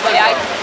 Aliás,